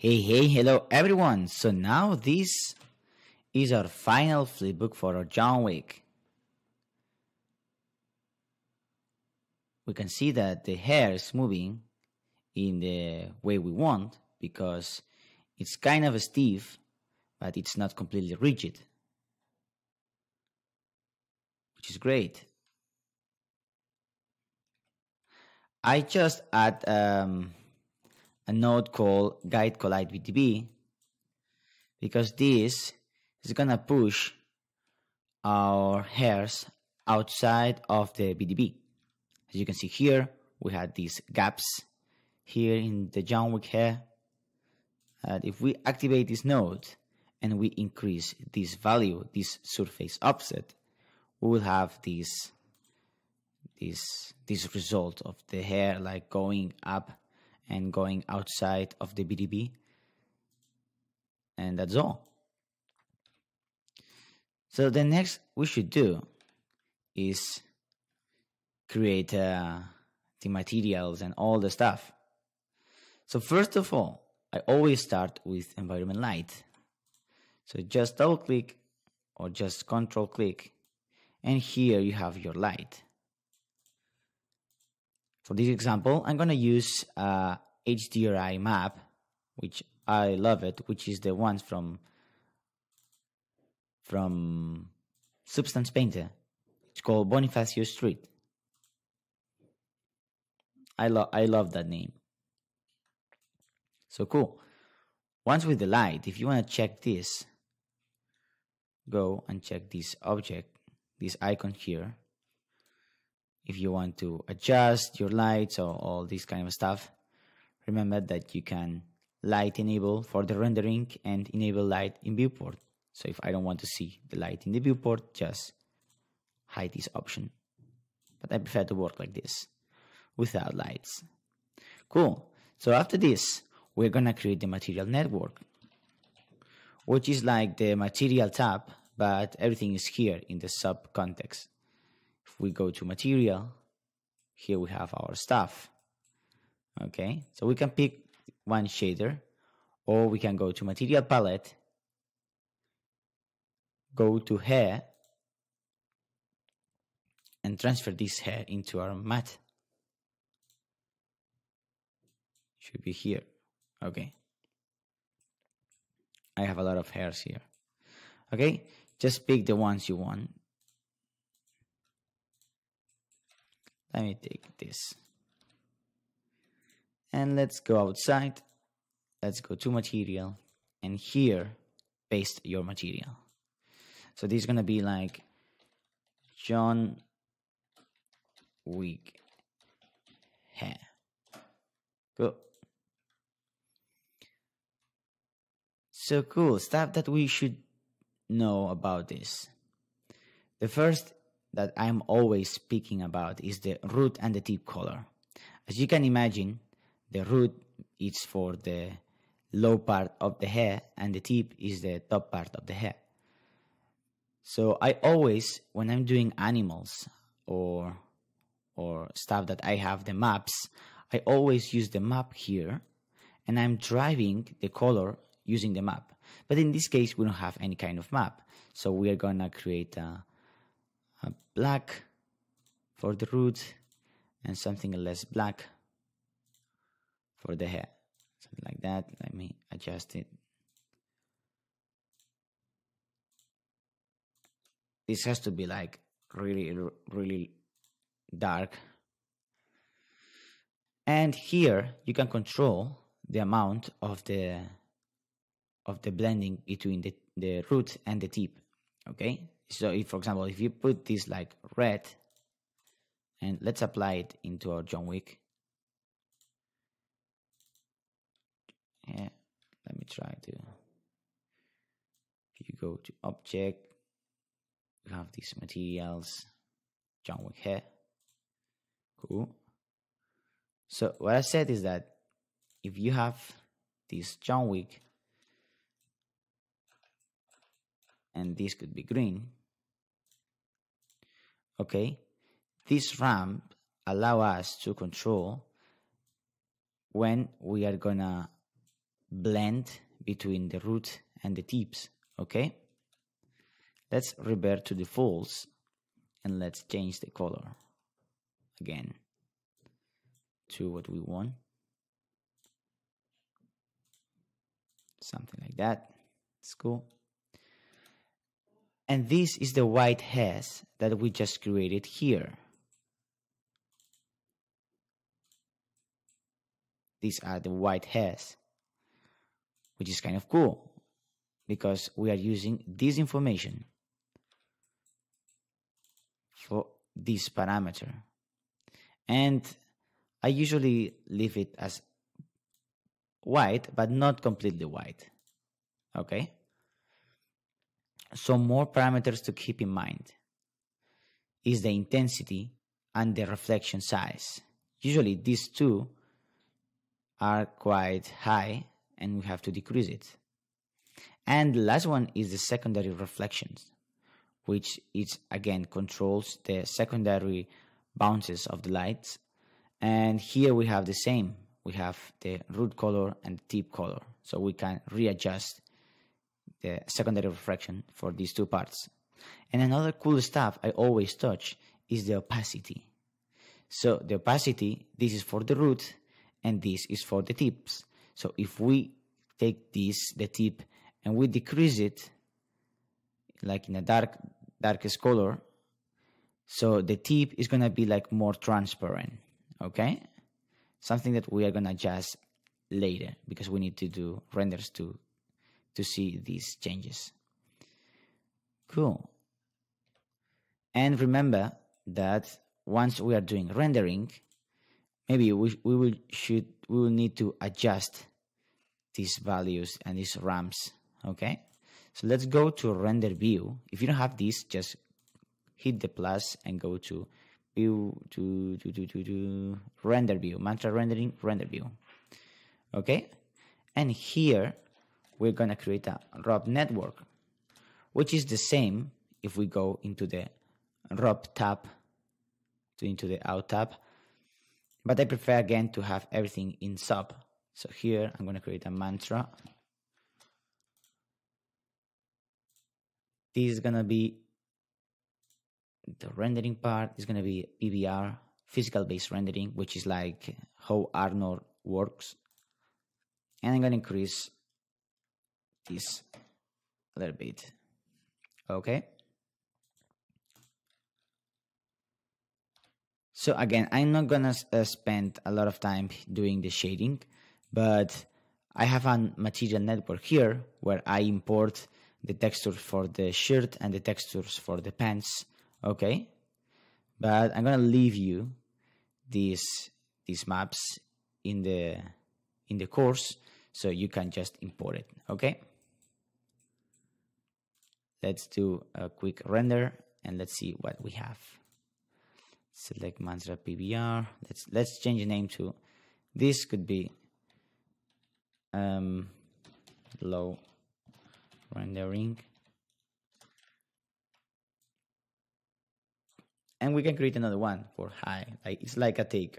Hey, hey, hello everyone. So now this is our final flipbook for our John Wick. We can see that the hair is moving in the way we want because it's kind of stiff, but it's not completely rigid, which is great. I just add um, a node called guide collide VDB because this is gonna push our hairs outside of the VDB. As you can see here, we had these gaps here in the John Wick hair. And if we activate this node and we increase this value, this surface offset, we will have this this this result of the hair like going up and going outside of the VDB. And that's all. So the next we should do is create uh, the materials and all the stuff. So first of all, I always start with environment light. So just double click or just control click and here you have your light. For this example, I'm going to use uh, a HDRI map, which I love it, which is the ones from from Substance Painter. It's called Bonifacio Street. I love I love that name. So cool. Once with the light, if you want to check this, go and check this object, this icon here if you want to adjust your lights or all this kind of stuff remember that you can light enable for the rendering and enable light in viewport. So if I don't want to see the light in the viewport just hide this option. But I prefer to work like this without lights. Cool. So after this we're gonna create the material network which is like the material tab but everything is here in the sub context we go to material, here we have our stuff. Okay, so we can pick one shader or we can go to material palette, go to hair and transfer this hair into our mat. Should be here. Okay. I have a lot of hairs here. Okay, just pick the ones you want let me take this. And let's go outside. Let's go to material. And here paste your material. So this is gonna be like John Wick hair. Go. so cool stuff that we should know about this. The first that I'm always speaking about is the root and the tip color. As you can imagine, the root is for the low part of the hair and the tip is the top part of the hair. So I always, when I'm doing animals or or stuff that I have the maps, I always use the map here and I'm driving the color using the map. But in this case, we don't have any kind of map. So we are gonna create a, a black for the root and something less black for the hair. Something like that. Let me adjust it. This has to be like really really dark. And here you can control the amount of the of the blending between the, the root and the tip okay so if, for example, if you put this like red, and let's apply it into our John Wick. Yeah, let me try to. If you go to object, we have these materials, John Wick hair. Cool. So what I said is that if you have this John Wick and this could be green okay? This ramp allow us to control when we are gonna blend between the root and the tips okay? Let's revert to the false and let's change the color again to what we want. Something like that. It's cool and this is the white hairs that we just created here. These are the white hairs which is kind of cool because we are using this information for this parameter. And I usually leave it as white but not completely white. Okay some more parameters to keep in mind is the intensity and the reflection size. Usually these two are quite high and we have to decrease it. And the last one is the secondary reflections which is again controls the secondary bounces of the lights. And here we have the same. We have the root color and tip color. So we can readjust the secondary refraction for these two parts. And another cool stuff I always touch is the opacity. So the opacity this is for the root and this is for the tips. So if we take this the tip and we decrease it like in a dark darkest color so the tip is going to be like more transparent okay? Something that we are going to adjust later because we need to do renders to to see these changes. Cool. And remember that once we are doing rendering maybe we, we will should we will need to adjust these values and these ramps okay? So let's go to render view. If you don't have this just hit the plus and go to view to, to, to, to, to render view mantra rendering render view okay? And here we're going to create a ROP network which is the same if we go into the ROP tab to into the out tab. But I prefer again to have everything in sub. So here I'm going to create a mantra. This is going to be the rendering part. Is going to be PBR, physical based rendering, which is like how Arnold works. And I'm going to increase this a little bit. Okay. So again, I'm not to uh, spend a lot of time doing the shading, but I have a material network here where I import the textures for the shirt and the textures for the pants okay but I'm gonna leave you these these maps in the in the course so you can just import it okay let's do a quick render and let's see what we have. Select mantra pbr let's let's change the name to this could be um low rendering. And we can create another one for high. Like it's like a take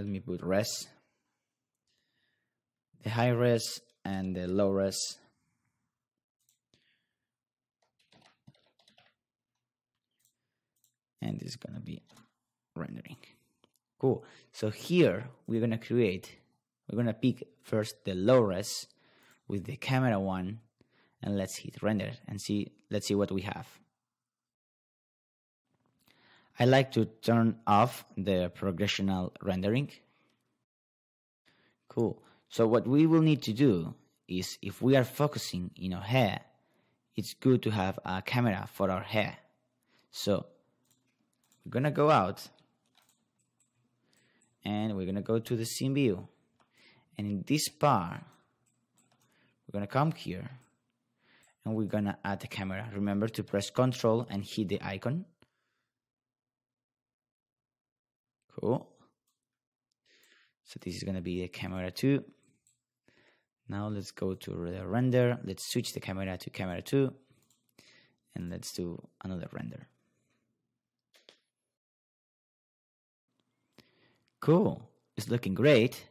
let me put res. The high res and the low res. And is gonna be rendering. Cool. So here we're gonna create we're gonna pick first the low res with the camera one and let's hit render and see let's see what we have I like to turn off the progressional rendering. Cool. So what we will need to do is if we are focusing in our hair it's good to have a camera for our hair. So we're gonna go out and we're gonna go to the scene view. And in this part we're gonna come here and we're gonna add the camera. Remember to press ctrl and hit the icon Cool. So this is going to be a camera 2. Now let's go to the render. Let's switch the camera to camera 2. And let's do another render. Cool. It's looking great.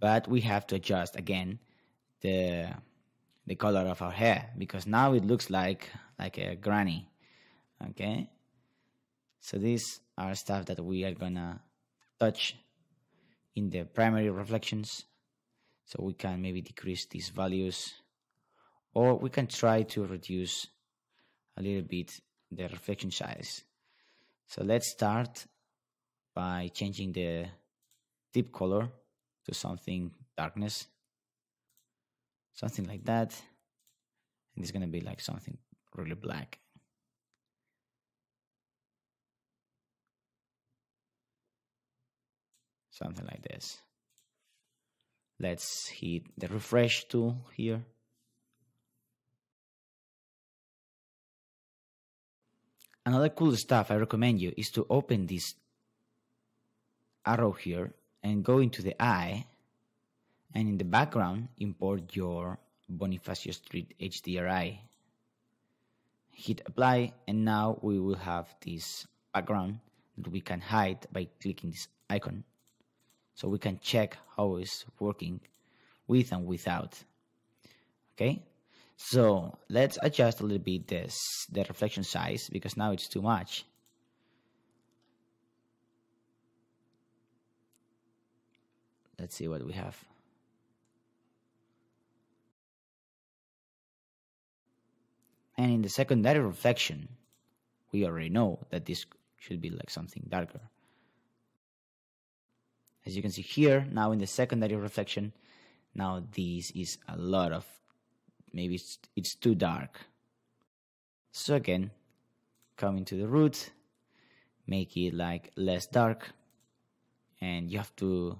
But we have to adjust again the the color of our hair because now it looks like like a granny okay so this are stuff that we are gonna touch in the primary reflections. So we can maybe decrease these values or we can try to reduce a little bit the reflection size. So let's start by changing the deep color to something darkness something like that. And it's gonna be like something really black something like this let's hit the refresh tool here another cool stuff I recommend you is to open this arrow here and go into the eye and in the background import your Bonifacio Street HDRI. Hit apply and now we will have this background that we can hide by clicking this icon. So we can check how it's working with and without. Okay, so let's adjust a little bit this the reflection size because now it's too much. Let's see what we have. And in the secondary reflection, we already know that this should be like something darker. As you can see here, now in the secondary reflection, now this is a lot of, maybe it's, it's too dark. So again, coming to the root, make it like less dark, and you have to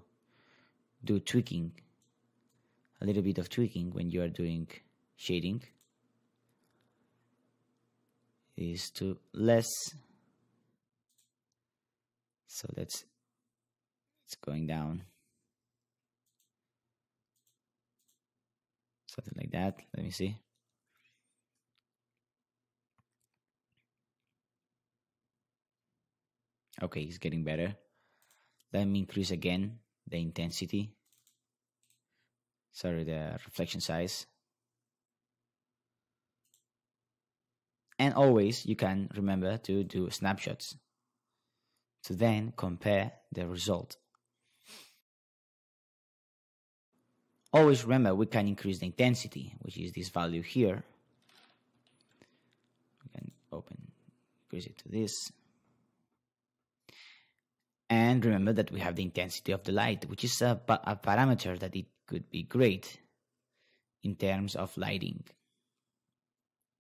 do tweaking, a little bit of tweaking when you are doing shading is to less so let's it's going down. Something like that. Let me see. Okay it's getting better. Let me increase again the intensity. Sorry the reflection size. And always you can remember to do snapshots to then compare the result. Always remember we can increase the intensity, which is this value here. We can open, increase it to this. And remember that we have the intensity of the light, which is a, a parameter that it could be great in terms of lighting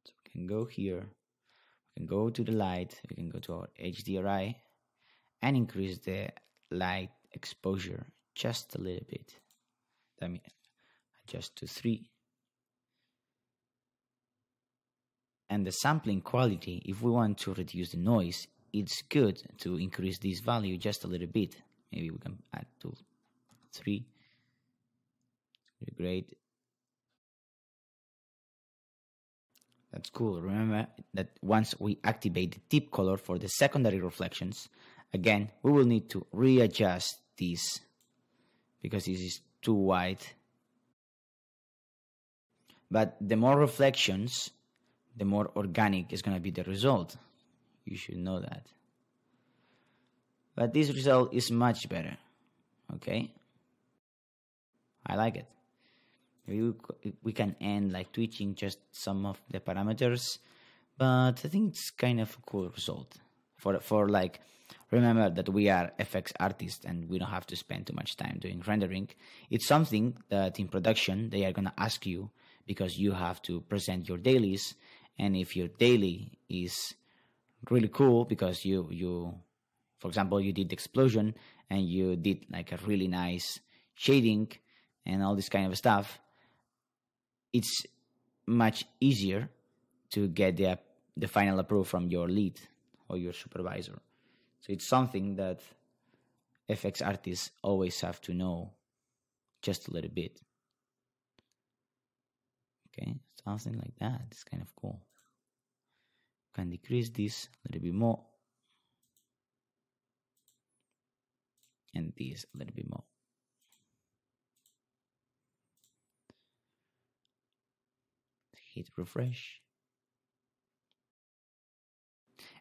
So we can go here, we can go to the light, we can go to our HDRI and increase the light exposure just a little bit. Let me adjust to 3. And the sampling quality, if we want to reduce the noise, it's good to increase this value just a little bit. Maybe we can add to 3. Great. That's cool. Remember that once we activate the tip color for the secondary reflections, again, we will need to readjust this because this is too white. But the more reflections, the more organic is going to be the result. You should know that. But this result is much better. Okay? I like it we, we can end like tweaking just some of the parameters but i think it's kind of a cool result for for like remember that we are fx artists and we don't have to spend too much time doing rendering it's something that in production they are going to ask you because you have to present your dailies and if your daily is really cool because you you for example you did explosion and you did like a really nice shading and all this kind of stuff it's much easier to get the the final approval from your lead or your supervisor. So it's something that FX artists always have to know just a little bit. Okay, something like that. It's kind of cool. Can decrease this a little bit more. and this a little bit more. Hit refresh.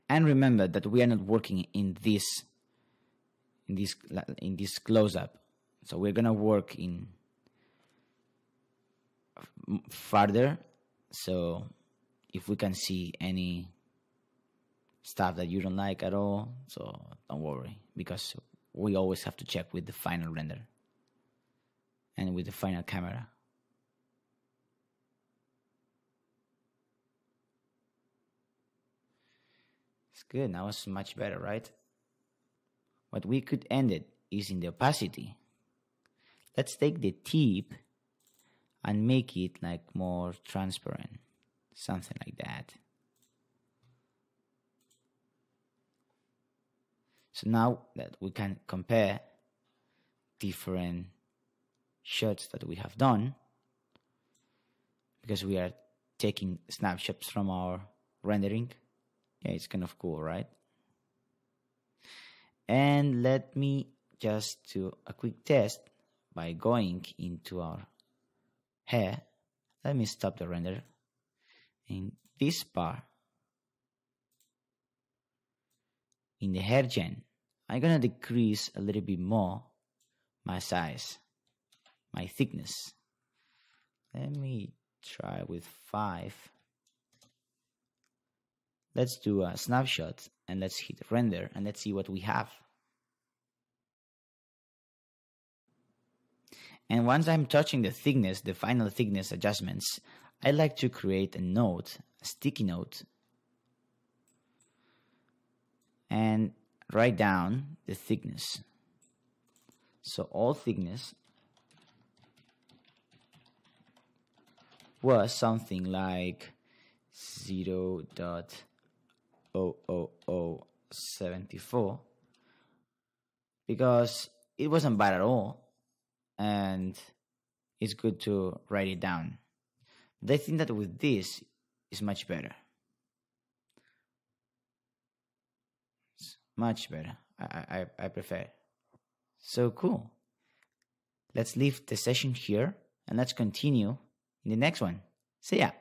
And remember that we are not working in this in this in this close up. So we're gonna work in further. So if we can see any stuff that you don't like at all, so don't worry because we always have to check with the final render and with the final camera. It's good, now it's much better, right? What we could end it is in the opacity. Let's take the tip and make it like more transparent, something like that. So now that we can compare different shots that we have done, because we are taking snapshots from our rendering, yeah, it's kind of cool, right? And let me just do a quick test by going into our hair. Let me stop the render. In this part, in the hair gen, I'm gonna decrease a little bit more my size, my thickness. Let me try with five. Let's do a snapshot and let's hit render and let's see what we have. And once I'm touching the thickness, the final thickness adjustments, I like to create a note, a sticky note, and write down the thickness. So all thickness was something like 0 0.00074 because it wasn't bad at all and it's good to write it down. They think that with this is much better. It's much better. I, I, I prefer. So cool. Let's leave the session here and let's continue in the next one. See ya.